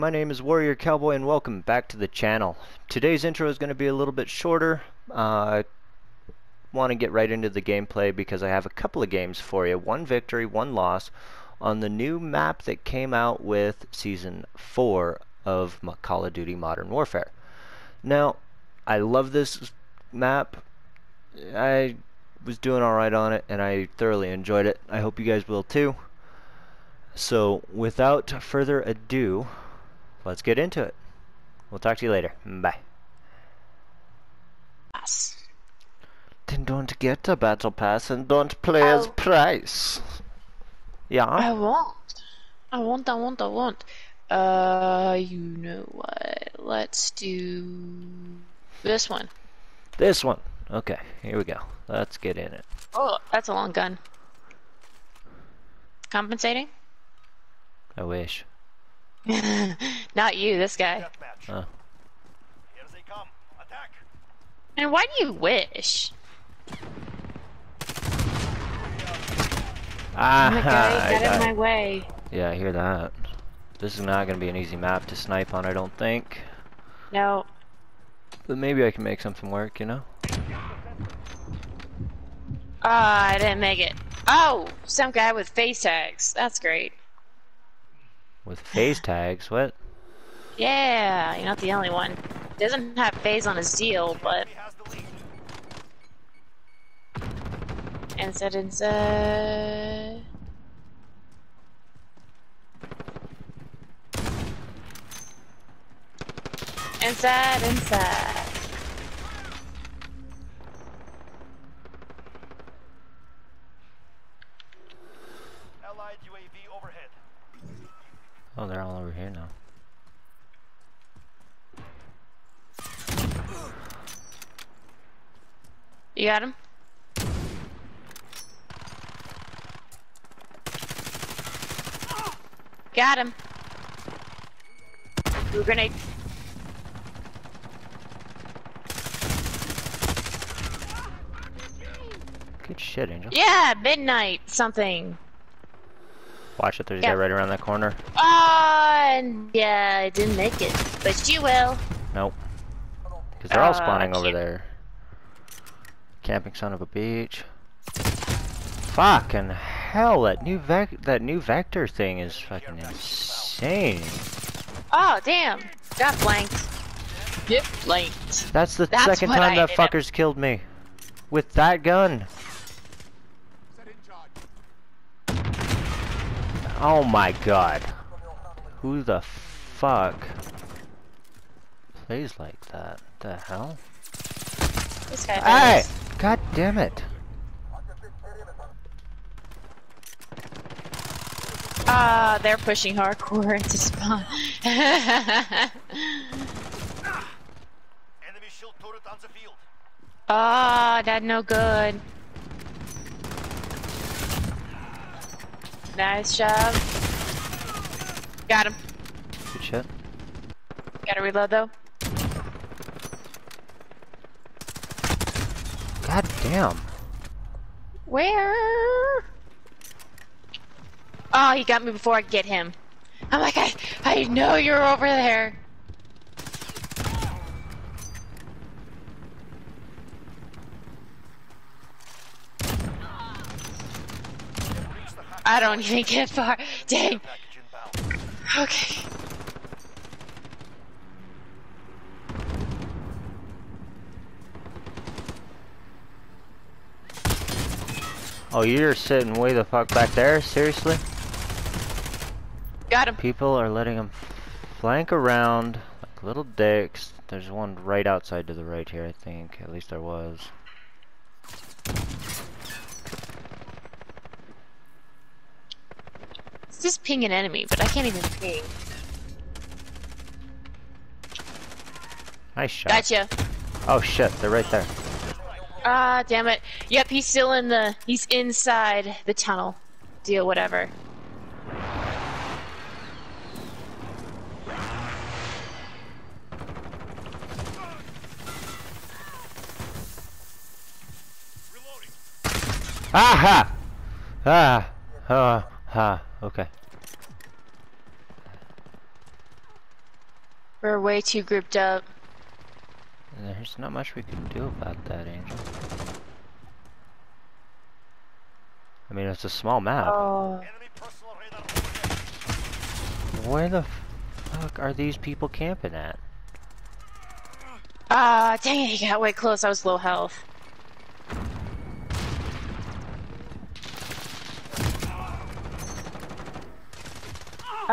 my name is Warrior Cowboy and welcome back to the channel. Today's intro is going to be a little bit shorter. Uh, I want to get right into the gameplay because I have a couple of games for you. One victory, one loss on the new map that came out with Season 4 of Call of Duty Modern Warfare. Now, I love this map. I was doing alright on it and I thoroughly enjoyed it. I hope you guys will too. So, without further ado, let's get into it. We'll talk to you later. Bye. Pass. Then don't get a battle pass and don't play as Oh. Price. Yeah? I won't. I won't, I won't, I won't. Uh, you know what? Let's do this one. This one. Okay, here we go. Let's get in it. Oh, that's a long gun. Compensating? I wish. Not you, this guy. Deathmatch. Oh. Here they come. Attack. And why do you wish? Ah, Oh my god, I get out of got- my way. yeah, I hear that. This is not going to be an easy map to snipe on, I don't think. No. But maybe I can make something work, you know? Ah, I didn't make it. Oh, some guy with FaZe tags. That's great. With FaZe tags, what? Yeah, you're not the only one. Doesn't have FaZe on his deal, but He has the lead. inside inside. Inside, inside. Allied UAV overhead. Oh, they're all over here now. You got him? Got him. Blue grenade. Good shit, Angel. Yeah, midnight something. Watch it, there's a guy right around that corner. Ah, yeah, I didn't make it, but you will. Nope. Because they're all Uh, spawning over there. Camping son of a beach. Fucking hell, that new vec that new vector thing is fucking insane. Oh, damn. Got blanked. Get blanked. That's the That's second time I that ended up- fucker's killed me. With that gun. Oh my god. Who the fuck plays like that? The hell? This guy Hey! does. God damn it. Ah, they're pushing hardcore into spawn. Enemy shield turret on the field. Ah, that no good. Nice job. Got him. Good shit. Gotta reload though. God damn. Where? Oh, he got me before I get him. I'm like, I, I know you're over there. I don't even get far. Dang. Okay. Oh, you're sitting way the fuck back there? Seriously? Got him. People are letting them flank around like little dicks. There's one right outside to the right here, I think. At least there was. Just ping an enemy, but I can't even ping. Nice shot. Gotcha. Oh shit, they're right there. Ah, damn it. Yep, he's still in the. He's inside the tunnel. Deal, whatever. Aha! Ah! Ah! Ha! Okay. We're way too grouped up. There's not much we can do about that, Angel. I mean, it's a small map. Oh. Enemy personal radar overhead. Where the fuck are these people camping at? Ah, dang it, he got way close. I was low health.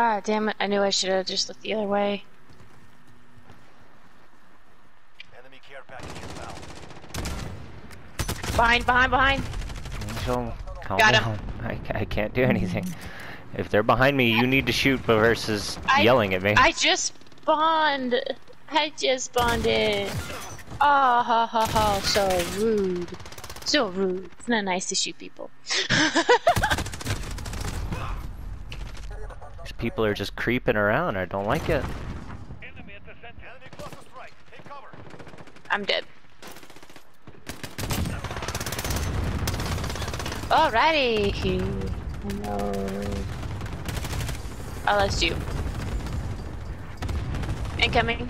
Ah, damn it. I knew I should have just looked the other way. Enemy care package inbound. Behind, behind, behind. Angel, calm Got him. down. I, I can't do anything. If they're behind me, you need to shoot versus I- yelling at me. I just spawned. I just spawned in. Ah, ha, ha, ha. So rude. So rude. It's not nice to shoot people. These people are just creeping around. I don't like it. I'm at the center. Enemy cluster strike. Take cover. I'm dead. Alrighty. Hello. Oh, that's you. Incoming.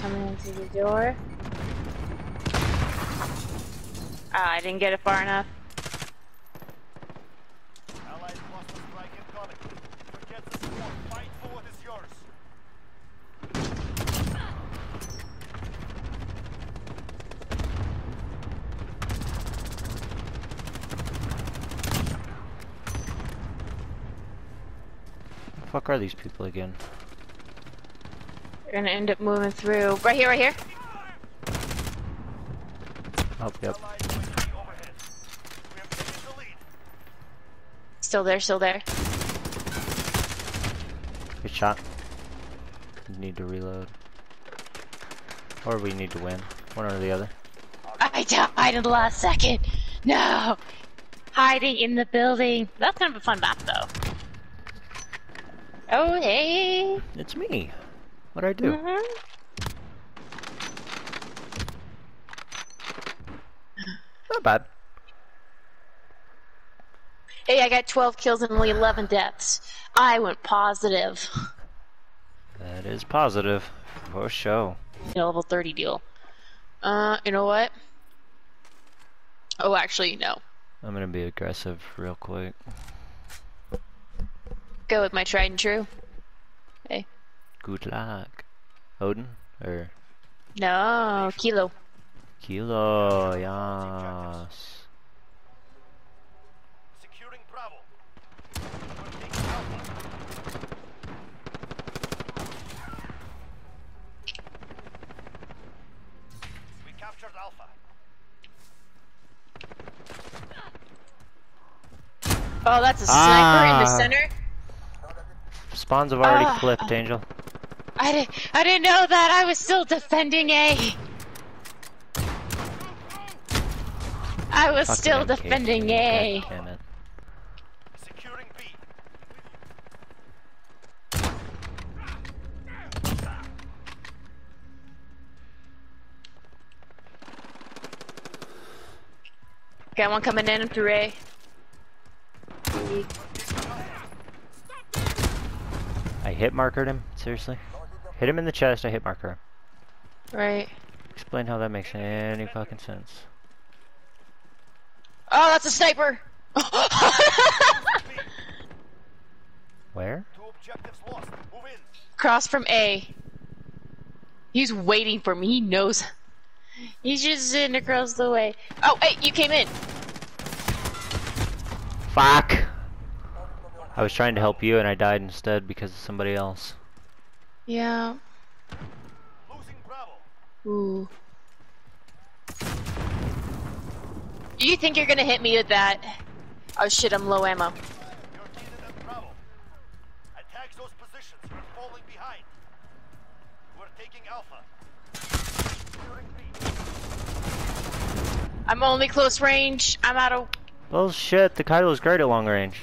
Coming into the door. Ah, I didn't get it far enough. Allied cluster strike incoming. Forget the support. Fight for what is yours. The fuck are these people again? We're gonna end up moving through. Right here, right here. Oh, yep. Allied UAV overhead. We have taken the lead. Still there, still there. Good shot. Need to reload. Or we need to win. One or the other. I died in the last second. No. Hiding in the building. That's kind of a fun map, though. Oh, hey. It's me. What'd I do? Mhm. Not bad. Hey, I got 12 kills and only 11 deaths. I went positive. That is positive. For show. In a level 30 deal. Uh, you know what? Oh, actually, no. I'm gonna be aggressive real quick. Go with my tried and true. Hey. Good luck. Oden? Or No, Kilo. Kilo, yes. Securing Bravo. We're taking Alpha. We captured Alpha. Oh, that's a sniper in the Ah. center? Spawns have already Ah. flipped, Angel. I didn't, I didn't know that. I was still defending A. I was Fucking still MK, defending A. damn it. Securing B. Got one coming in through A. I hit markered him? Seriously? Hit him in the chest, I hit marker him. Right. Explain how that makes any fucking sense. Oh, that's a sniper. Where? Two objectives lost. Move in. Cross from A. He's waiting for me. He knows. He's just sitting across the way. Oh, hey, you came in. Fuck! I was trying to help you and I died instead because of somebody else. Yeah. Losing Bravo. Ooh. Do you think you're gonna hit me with that? Oh shit, I'm low ammo. You're needed at Bravo. Attack those positions. We're falling behind. We're taking Alpha. Securing B. I'm only close range. I'm out of. Bullshit, the Kaido's great at long range.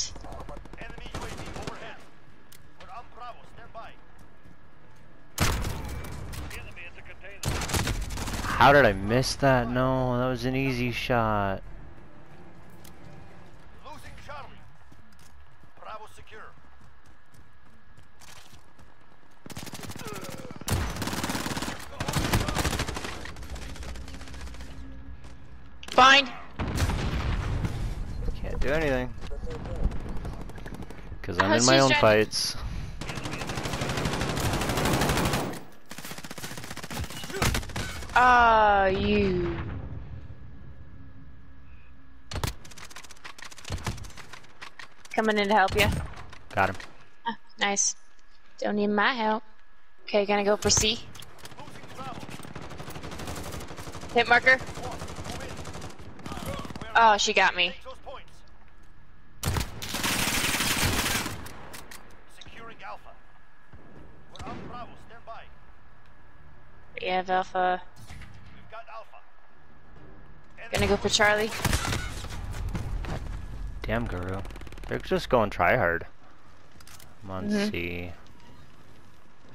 How did I miss that? No, that was an easy shot. Losing Charlie. Bravo secure. Fine. Can't do anything. Because I'm Oh, in my own trying- fights. Ah, you. Coming in to help you. Got him. Ah, nice. Don't need my help. Okay, gonna go for C. Hit marker. One. Move in. We're Oh, she got me. Take. Securing Alpha. We're on Bravo. Stand by. We have Alpha. Gonna go for Charlie. Damn, Guru. They're just going try hard. I'm on. Mm-hmm. C.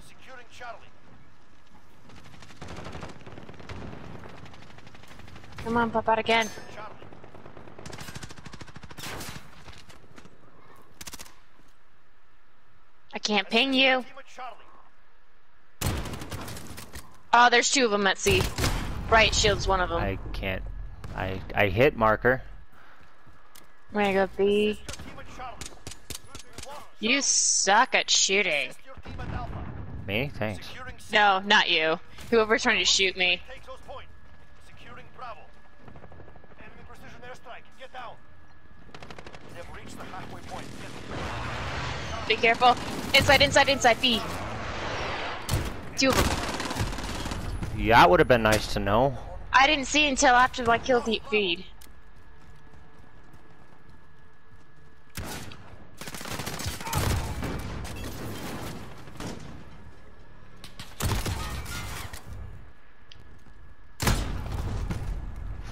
Securing Charlie. Come on, pop out again. I can't ping you. Team at Charlie. Oh, there's two of them at C. Right shield's one of them. I can't. I I hit marker. I'm gonna go B. Assist your team at Charlie. We lost You suck at shooting. Assist your team at Alpha. Me? Thanks. Securing C. No, not you. Whoever's trying to shoot me. Take those points. Securing Bravo. Enemy precision airstrike. Get down. They've reached the halfway point. Get Be careful. Inside, inside, inside. B. Two of them. Yeah, that would have been nice to know. I didn't see until after I killed the feed.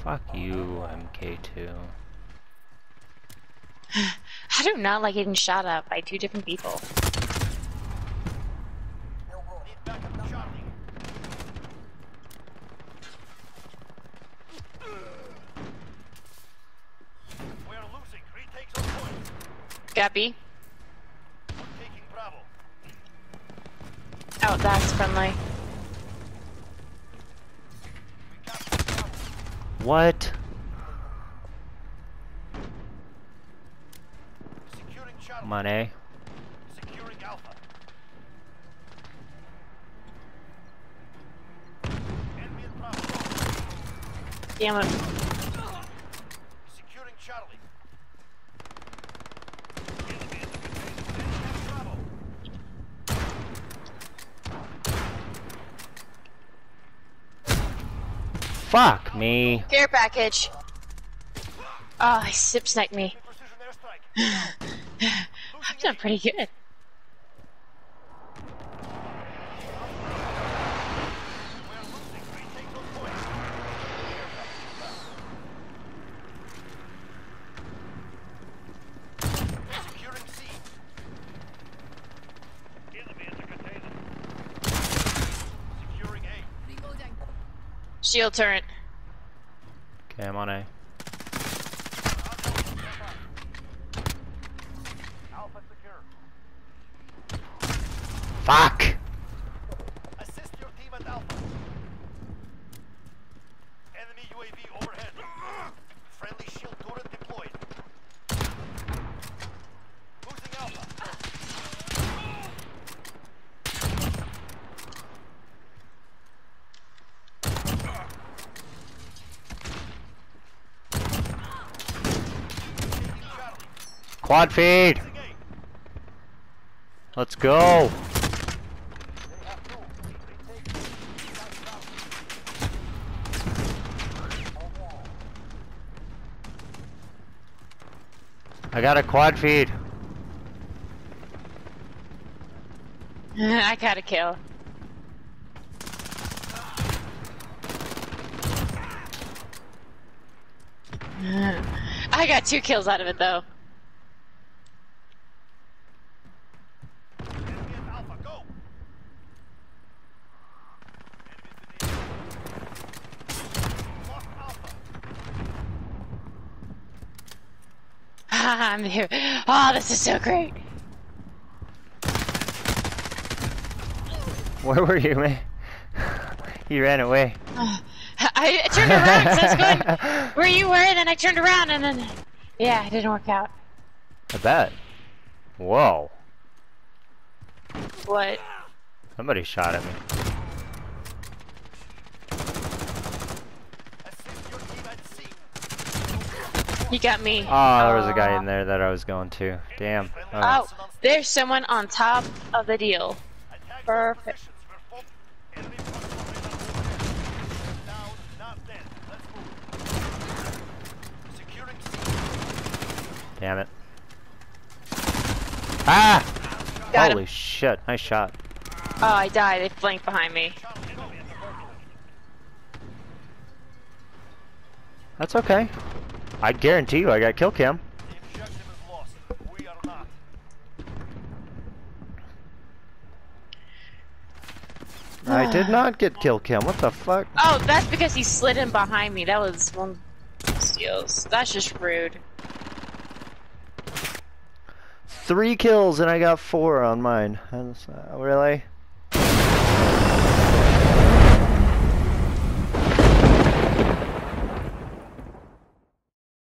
Fuck you, MK2. I do not like getting shot at by two different people. Need backup Charlie. We're losing. Retake those points. Got B. Taking Bravo. Oh, that's friendly. We captured Bravo. What? Securing Charlie. Come on, A. Securing Alpha. Enemy Bravo. Damn it. Securing Charlie. Enemy at the container. Enemy at Bravo. Fuck me. Care package. Oh, he sip sniped me. I've done pretty good. We're losing. Retake those points. Securing C. Enemy at the container. Securing A. Shield turret. Okay, I'm on A. Fuck! Assist your team at Alpha. Enemy UAV overhead. Friendly shield turret deployed. Losing Alpha. Taking Charlie. Quad feed! Let's go! I got a quad feed. I got a kill. I got two kills out of it though. I'm here. Oh, this is so great. Where were you, man? you ran away. I, I turned around 'cause I was going where you were, and then I turned around, and then yeah, it didn't work out. I bet. Whoa. What? Somebody shot at me. You got me. Oh, there was a guy in there that I was going to. Damn. Oh, there's someone on top of the deal. Perfect. those positions. We're full. Enemy forces down, not dead. Let's move. Securing C. Damn it. Ah! Got Holy him. shit, nice shot. Oh, I died. They flanked behind me. That's okay. I guarantee you I got kill cam. The objective is lost. We are not. I did not get kill cam. What the fuck? Oh, that's because he slid in behind me. That was one steals. That's just rude. Three kills and I got four on mine. That's, uh, really?